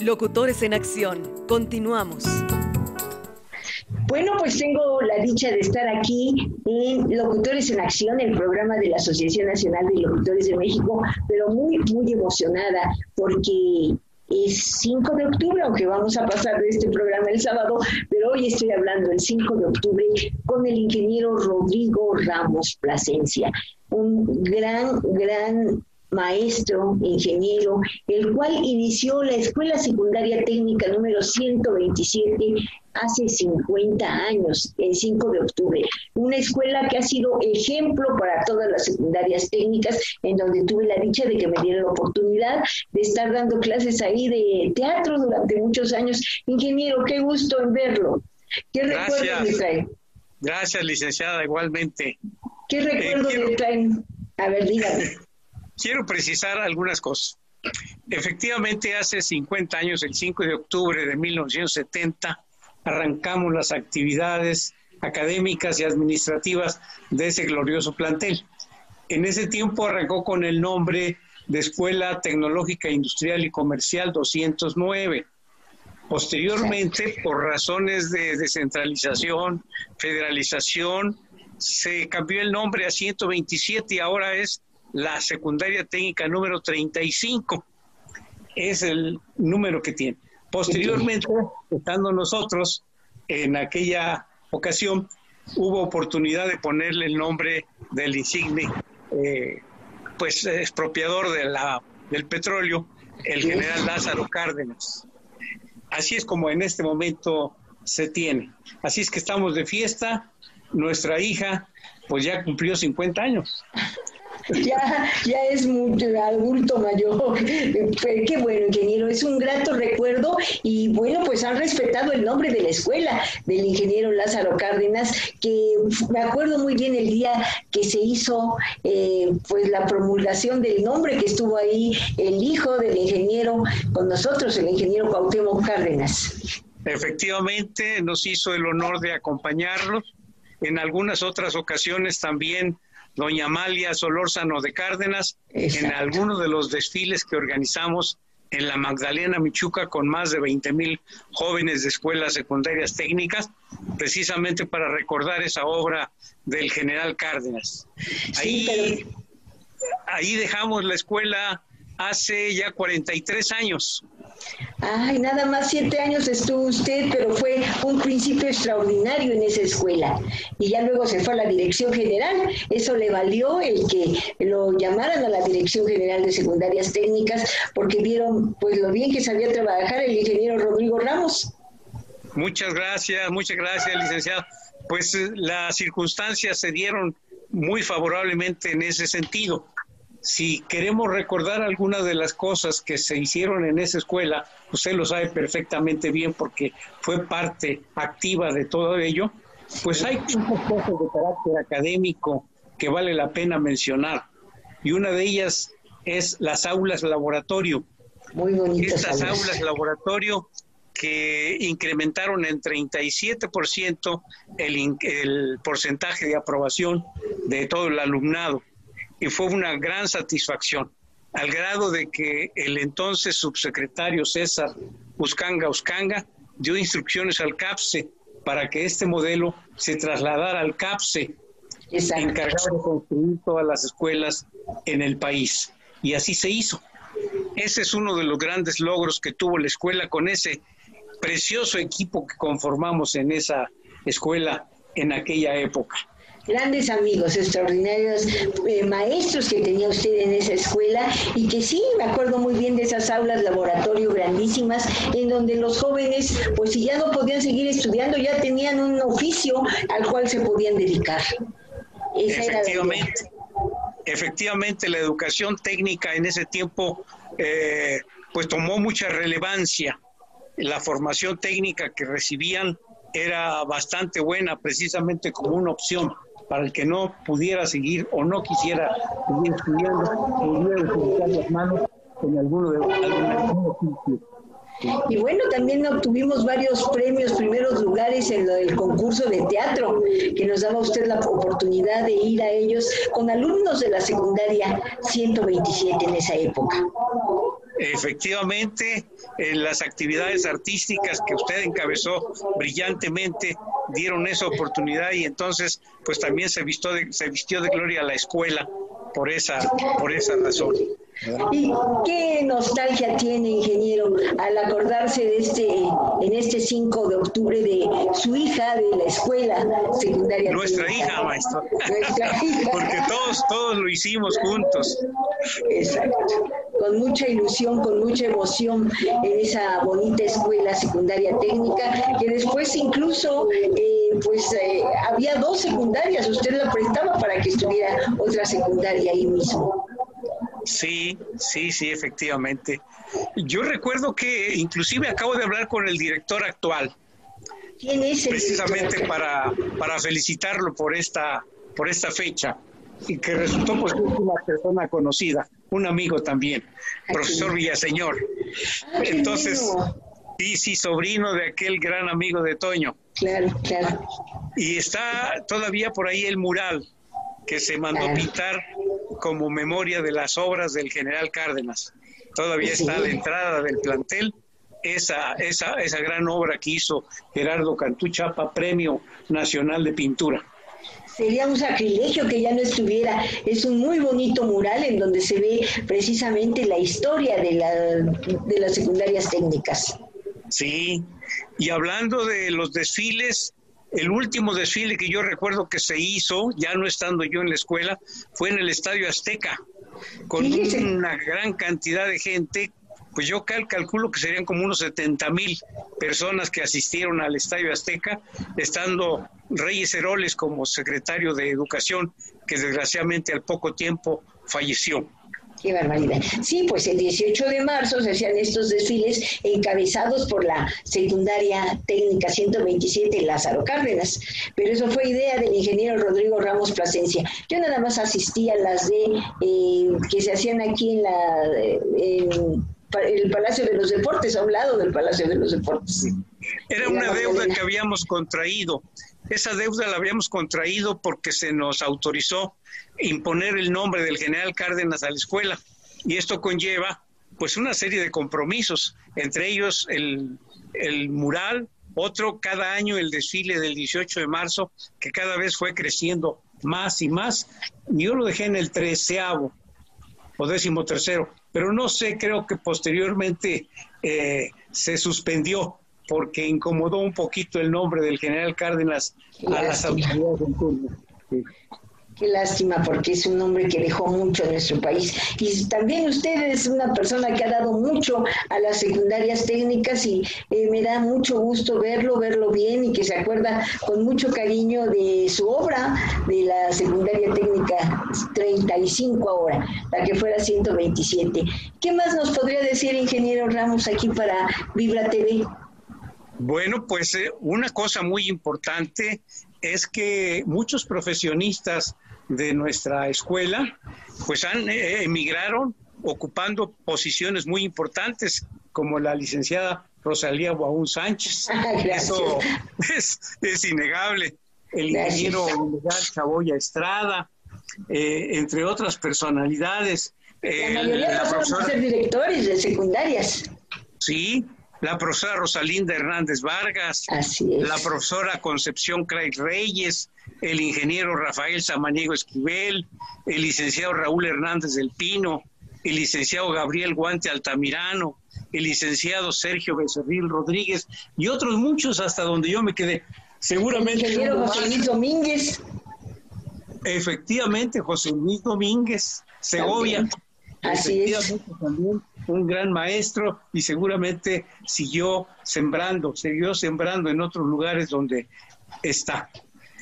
Locutores en Acción. Continuamos. Bueno, pues tengo la dicha de estar aquí en Locutores en Acción, el programa de la Asociación Nacional de Locutores de México, pero muy, muy emocionada porque es 5 de octubre, aunque vamos a pasar de este programa el sábado, pero hoy estoy hablando el 5 de octubre con el ingeniero Rodrigo Ramos Plasencia, un gran, gran maestro, ingeniero, el cual inició la Escuela Secundaria Técnica número 127 hace 50 años, el 5 de octubre. Una escuela que ha sido ejemplo para todas las secundarias técnicas, en donde tuve la dicha de que me dieron la oportunidad de estar dando clases ahí de teatro durante muchos años. Ingeniero, qué gusto en verlo. ¿Qué recuerdos le traen? Gracias, licenciada, igualmente. ¿Qué eh, recuerdos le traen? A ver, dígame. quiero precisar algunas cosas. Efectivamente, hace 50 años, el 5 de octubre de 1970, arrancamos las actividades académicas y administrativas de ese glorioso plantel. En ese tiempo arrancó con el nombre de Escuela Tecnológica Industrial y Comercial 209. Posteriormente, por razones de descentralización, federalización, se cambió el nombre a 127 y ahora es la secundaria técnica número 35. Es el número que tiene. Posteriormente, estando nosotros en aquella ocasión, hubo oportunidad de ponerle el nombre del insigne, eh, pues expropiador de la, del petróleo, el general Lázaro Cárdenas. Así es como en este momento se tiene. Así es que estamos de fiesta. Nuestra hija, pues ya cumplió 50 años. Ya, ya es mucho adulto mayor. Qué bueno, ingeniero, es un grato recuerdo y bueno, pues han respetado el nombre de la escuela del ingeniero Lázaro Cárdenas, que me acuerdo muy bien el día que se hizo eh, pues la promulgación del nombre que estuvo ahí el hijo del ingeniero con nosotros, el ingeniero Cuauhtémoc Cárdenas. Efectivamente, nos hizo el honor de acompañarlos. En algunas otras ocasiones también doña Amalia Solórzano de Cárdenas, en algunos de los desfiles que organizamos en la Magdalena Michuca con más de 20 mil jóvenes de escuelas secundarias técnicas, precisamente para recordar esa obra del general Cárdenas. Ahí, ahí dejamos la escuela hace ya 43 años. Ay, nada más siete años estuvo usted, pero fue un principio extraordinario en esa escuela. Y ya luego se fue a la dirección general. Eso le valió el que lo llamaran a la dirección general de secundarias técnicas, porque vieron pues lo bien que sabía trabajar el ingeniero Rodrigo Ramos. Muchas gracias, muchas gracias, licenciado. Pues eh, las circunstancias se dieron muy favorablemente en ese sentido si queremos recordar algunas de las cosas que se hicieron en esa escuela, usted lo sabe perfectamente bien porque fue parte activa de todo ello, pues hay muchas cosas de carácter académico que vale la pena mencionar. Y una de ellas es las aulas laboratorio. Muy bonitas. Estas aulas laboratorio que incrementaron en 37% el, el porcentaje de aprobación de todo el alumnado y fue una gran satisfacción, al grado de que el entonces subsecretario César Uscanga Uscanga dio instrucciones al CAPSE para que este modelo se trasladara al CAPSE, encargado de construir todas las escuelas en el país. Y así se hizo. Ese es uno de los grandes logros que tuvo la escuela con ese precioso equipo que conformamos en esa escuela en aquella época grandes amigos, extraordinarios eh, maestros que tenía usted en esa escuela y que sí, me acuerdo muy bien de esas aulas laboratorio grandísimas en donde los jóvenes, pues si ya no podían seguir estudiando, ya tenían un oficio al cual se podían dedicar. efectivamente, efectivamente la educación técnica en ese tiempo eh, pues tomó mucha relevancia. La formación técnica que recibían era bastante buena precisamente como una opción para el que no pudiera seguir o no quisiera seguir estudiando, pudiera utilizar las manos en alguno de los y bueno, también obtuvimos varios premios, primeros lugares en el concurso de teatro, que nos daba usted la oportunidad de ir a ellos con alumnos de la secundaria 127 en esa época. Efectivamente, en las actividades artísticas que usted encabezó brillantemente dieron esa oportunidad y entonces pues también se vistió de, se vistió de gloria a la escuela por esa, por esa razón. ¿Y qué nostalgia tiene, ingeniero, al acordarse de este, en este 5 de octubre de su hija de la escuela secundaria? Nuestra hija, maestro. Nuestra hija. Porque todos, todos lo hicimos juntos. Exacto. Con mucha ilusión, con mucha emoción en esa bonita escuela secundaria técnica, que después incluso, eh, pues, eh, había dos secundarias, usted la prestaba para que estuviera otra secundaria ahí mismo. Sí, sí, sí, efectivamente. Yo recuerdo que inclusive acabo de hablar con el director actual. ¿Quién es precisamente para, para felicitarlo por esta, por esta fecha y que resultó pues una persona conocida, un amigo también, profesor Villaseñor. Ah, Entonces, sí, sí, sobrino de aquel gran amigo de Toño. Claro, claro. Y está todavía por ahí el mural que se mandó pintar como memoria de las obras del general Cárdenas. Todavía está a la entrada del plantel esa, esa, esa gran obra que hizo Gerardo Cantú Chapa, Premio Nacional de Pintura. Sería un sacrilegio que ya no estuviera. Es un muy bonito mural en donde se ve precisamente la historia de, la, de las secundarias técnicas. Sí, y hablando de los desfiles, el último desfile que yo recuerdo que se hizo, ya no estando yo en la escuela, fue en el Estadio Azteca, con una gran cantidad de gente. Pues yo calculo que serían como unos 70 mil personas que asistieron al Estadio Azteca, estando Reyes Heroles como secretario de Educación, que desgraciadamente al poco tiempo falleció. Qué barbaridad. Sí, pues el 18 de marzo se hacían estos desfiles encabezados por la secundaria técnica 127 Lázaro Cárdenas, pero eso fue idea del ingeniero Rodrigo Ramos Plasencia. Yo nada más asistía a las de eh, que se hacían aquí en la el Palacio de los Deportes, a un lado del Palacio de los Deportes. Era una deuda que habíamos contraído. Esa deuda la habíamos contraído porque se nos autorizó imponer el nombre del general Cárdenas a la escuela. Y esto conlleva pues una serie de compromisos, entre ellos el, el mural, otro cada año el desfile del 18 de marzo, que cada vez fue creciendo más y más. Yo lo dejé en el treceavo o décimo tercero, pero no sé, creo que posteriormente eh, se suspendió porque incomodó un poquito el nombre del general Cárdenas a las autoridades del turno. Qué lástima, porque es un hombre que dejó mucho en nuestro país. Y también usted es una persona que ha dado mucho a las secundarias técnicas y eh, me da mucho gusto verlo, verlo bien y que se acuerda con mucho cariño de su obra de la secundaria técnica 35 ahora, la que fuera 127. ¿Qué más nos podría decir, ingeniero Ramos, aquí para Vibra TV? Bueno, pues eh, una cosa muy importante es que muchos profesionistas de nuestra escuela, pues han eh, emigraron ocupando posiciones muy importantes, como la licenciada Rosalía Guaún Sánchez. Eso es, innegable. El ingeniero Chaboya Estrada, eh, entre otras personalidades. La mayoría de ser directores de secundarias. Sí, la profesora Rosalinda Hernández Vargas, la profesora Concepción Craig Reyes, el ingeniero Rafael Samaniego Esquivel, el licenciado Raúl Hernández del Pino, el licenciado Gabriel Guante Altamirano, el licenciado Sergio Becerril Rodríguez y otros muchos hasta donde yo me quedé. Seguramente. El ingeniero José Luis Domínguez. Efectivamente, José Luis Domínguez, Segovia. Así es. También un gran maestro y seguramente siguió sembrando, siguió sembrando en otros lugares donde está.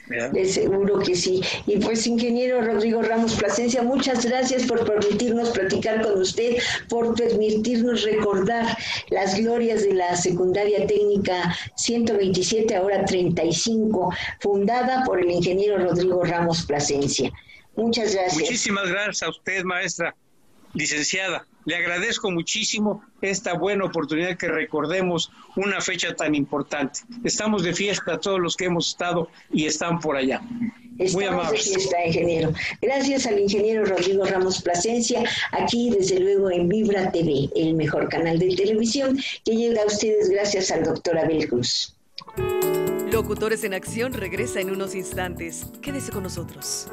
De seguro que sí. Y pues, ingeniero Rodrigo Ramos Plasencia, muchas gracias por permitirnos platicar con usted, por permitirnos recordar las glorias de la secundaria técnica 127, ahora 35, fundada por el ingeniero Rodrigo Ramos Plasencia. Muchas gracias. Muchísimas gracias a usted, maestra, licenciada. Le agradezco muchísimo esta buena oportunidad que recordemos una fecha tan importante. Estamos de fiesta todos los que hemos estado y están por allá. Muy amable. fiesta, ingeniero. Gracias al ingeniero Rodrigo Ramos Plasencia, aquí desde luego en Vibra TV, el mejor canal de televisión que llega a ustedes gracias al doctor Abel Cruz. Locutores en Acción regresa en unos instantes. Quédese con nosotros.